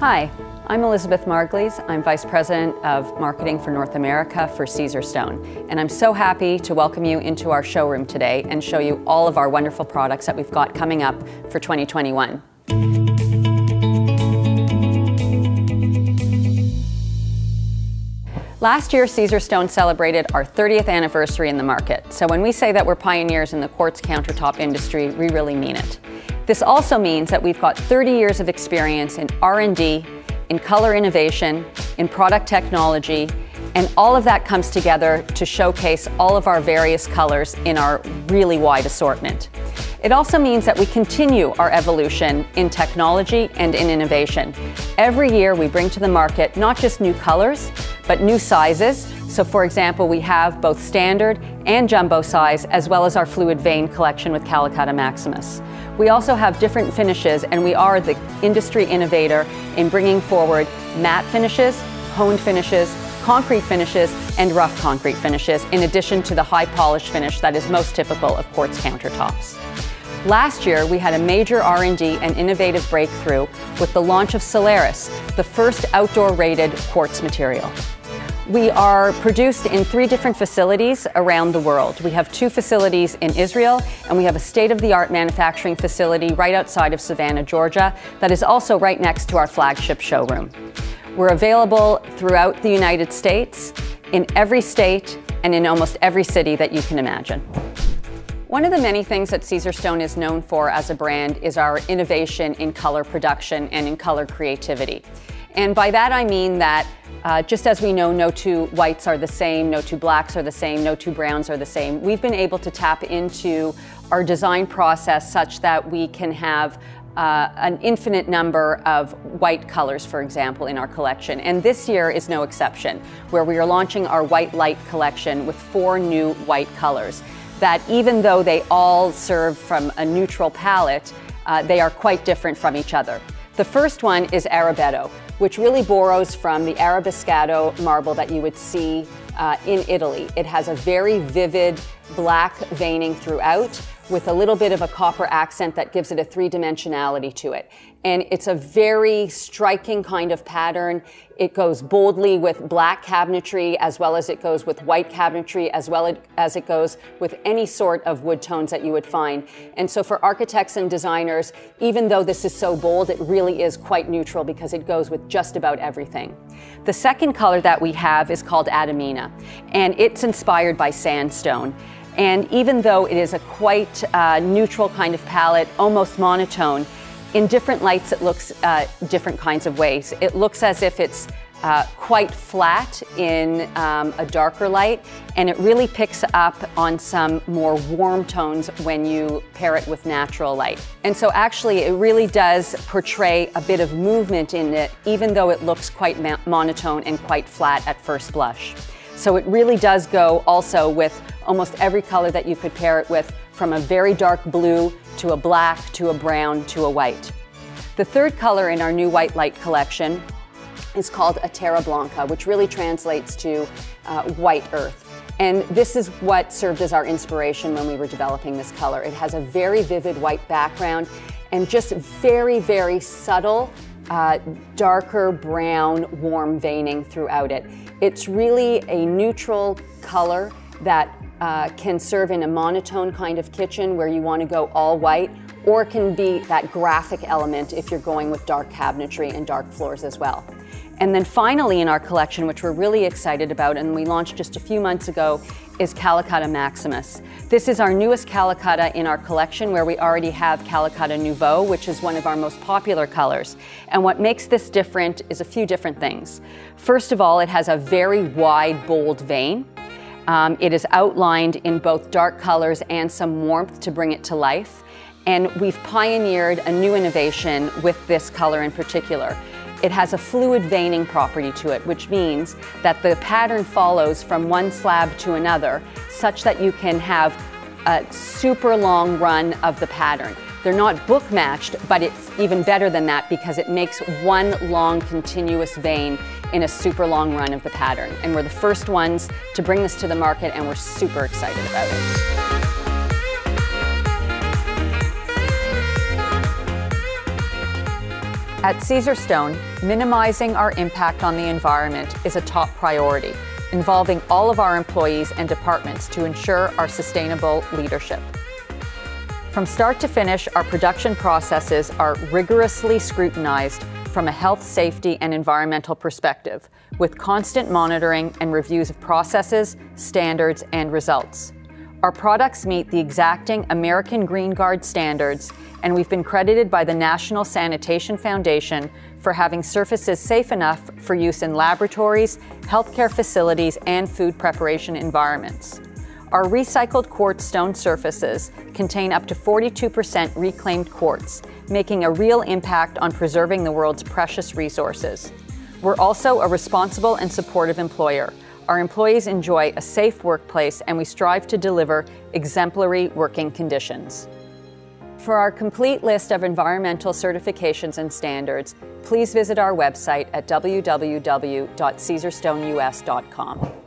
Hi, I'm Elizabeth Margles. I'm Vice President of Marketing for North America for Caesarstone. And I'm so happy to welcome you into our showroom today and show you all of our wonderful products that we've got coming up for 2021. Last year, Caesarstone celebrated our 30th anniversary in the market. So when we say that we're pioneers in the quartz countertop industry, we really mean it. This also means that we've got 30 years of experience in R&D, in color innovation, in product technology, and all of that comes together to showcase all of our various colors in our really wide assortment. It also means that we continue our evolution in technology and in innovation. Every year we bring to the market not just new colors, but new sizes. So for example, we have both standard and jumbo size, as well as our fluid vein collection with Calacatta Maximus. We also have different finishes, and we are the industry innovator in bringing forward matte finishes, honed finishes, concrete finishes, and rough concrete finishes, in addition to the high polish finish that is most typical of quartz countertops. Last year, we had a major R&D and innovative breakthrough with the launch of Solaris, the first outdoor rated quartz material. We are produced in three different facilities around the world. We have two facilities in Israel, and we have a state-of-the-art manufacturing facility right outside of Savannah, Georgia, that is also right next to our flagship showroom. We're available throughout the United States, in every state, and in almost every city that you can imagine. One of the many things that Caesarstone is known for as a brand is our innovation in color production and in color creativity. And by that I mean that uh, just as we know no two whites are the same, no two blacks are the same, no two browns are the same, we've been able to tap into our design process such that we can have uh, an infinite number of white colors, for example, in our collection. And this year is no exception, where we are launching our Whitelight collection with four new white colors that even though they all serve from a neutral palette, uh, they are quite different from each other. The first one is Arabetto, which really borrows from the Arabescato marble that you would see uh, in Italy. It has a very vivid black veining throughout with a little bit of a copper accent that gives it a three-dimensionality to it. And it's a very striking kind of pattern. It goes boldly with black cabinetry as well as it goes with white cabinetry as well as it goes with any sort of wood tones that you would find. And so for architects and designers, even though this is so bold, it really is quite neutral because it goes with just about everything. The second color that we have is called Adamina, and it's inspired by sandstone. And even though it is a quite uh, neutral kind of palette, almost monotone, in different lights it looks uh, different kinds of ways. It looks as if it's uh, quite flat in um, a darker light, and it really picks up on some more warm tones when you pair it with natural light. And so actually it really does portray a bit of movement in it, even though it looks quite monotone and quite flat at first blush. So it really does go also with almost every color that you could pair it with, from a very dark blue to a black to a brown to a white. The third color in our new white light collection is called a Terra Blanca, which really translates to uh, white earth. And this is what served as our inspiration when we were developing this color. It has a very vivid white background and just very, very subtle uh, darker brown warm veining throughout it. It's really a neutral color that uh, can serve in a monotone kind of kitchen where you want to go all white or can be that graphic element if you're going with dark cabinetry and dark floors as well. And then finally in our collection, which we're really excited about and we launched just a few months ago, is Calacatta Maximus. This is our newest Calacatta in our collection where we already have Calacatta Nuvo, which is one of our most popular colors. And what makes this different is a few different things. First of all, it has a very wide, bold vein. Um, it is outlined in both dark colors and some warmth to bring it to life. And we've pioneered a new innovation with this color in particular. It has a fluid veining property to it, which means that the pattern follows from one slab to another, such that you can have a super long run of the pattern. They're not book matched, but it's even better than that because it makes one long continuous vein in a super long run of the pattern. And we're the first ones to bring this to the market and we're super excited about it. At Caesarstone, minimizing our impact on the environment is a top priority, involving all of our employees and departments to ensure our sustainable leadership. From start to finish, our production processes are rigorously scrutinized from a health, safety, and environmental perspective, with constant monitoring and reviews of processes, standards, and results. Our products meet the exacting American Greenguard standards, and we've been credited by the National Sanitation Foundation for having surfaces safe enough for use in laboratories, healthcare facilities, and food preparation environments. Our recycled quartz stone surfaces contain up to 42% reclaimed quartz, making a real impact on preserving the world's precious resources. We're also a responsible and supportive employer, our employees enjoy a safe workplace and we strive to deliver exemplary working conditions. For our complete list of environmental certifications and standards, please visit our website at www.caesarstoneus.com.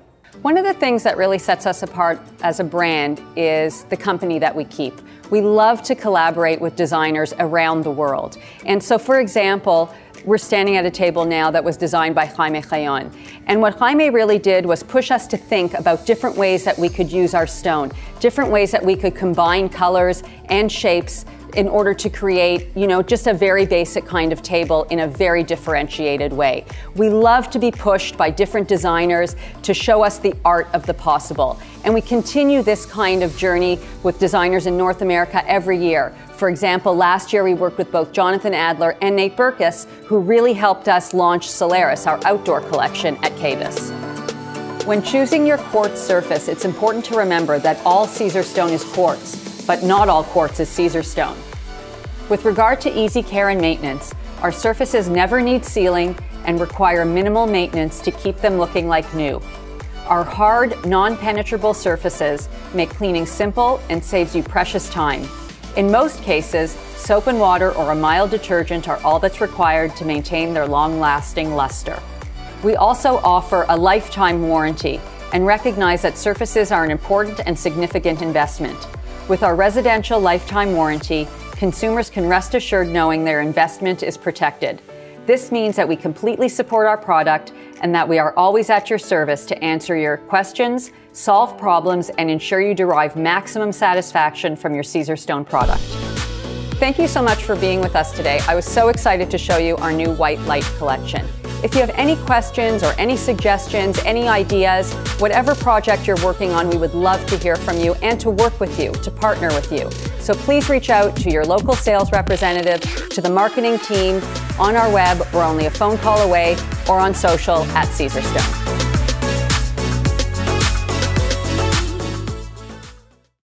One of the things that really sets us apart as a brand is the company that we keep. We love to collaborate with designers around the world. And so, for example, we're standing at a table now that was designed by Jaime Hayon. And what Jaime really did was push us to think about different ways that we could use our stone, different ways that we could combine colors and shapes in order to create, you know, just a very basic kind of table in a very differentiated way. We love to be pushed by different designers to show us the art of the possible. And we continue this kind of journey with designers in North America every year. For example, last year we worked with both Jonathan Adler and Nate Berkus, who really helped us launch Solaris, our outdoor collection at KBIS. When choosing your quartz surface, it's important to remember that all Caesarstone is quartz, but not all quartz is Caesarstone. With regard to easy care and maintenance, our surfaces never need sealing and require minimal maintenance to keep them looking like new. Our hard, non-penetrable surfaces make cleaning simple and saves you precious time. In most cases, soap and water or a mild detergent are all that's required to maintain their long-lasting luster. We also offer a lifetime warranty and recognize that surfaces are an important and significant investment. With our residential lifetime warranty, consumers can rest assured knowing their investment is protected. This means that we completely support our product and that we are always at your service to answer your questions, solve problems, and ensure you derive maximum satisfaction from your Caesarstone product. Thank you so much for being with us today. I was so excited to show you our new Whitelight collection. If you have any questions or any suggestions, any ideas, whatever project you're working on, we would love to hear from you and to work with you, to partner with you. So please reach out to your local sales representative, to the marketing team, on our web, we're only a phone call away, or on social at Caesarstone.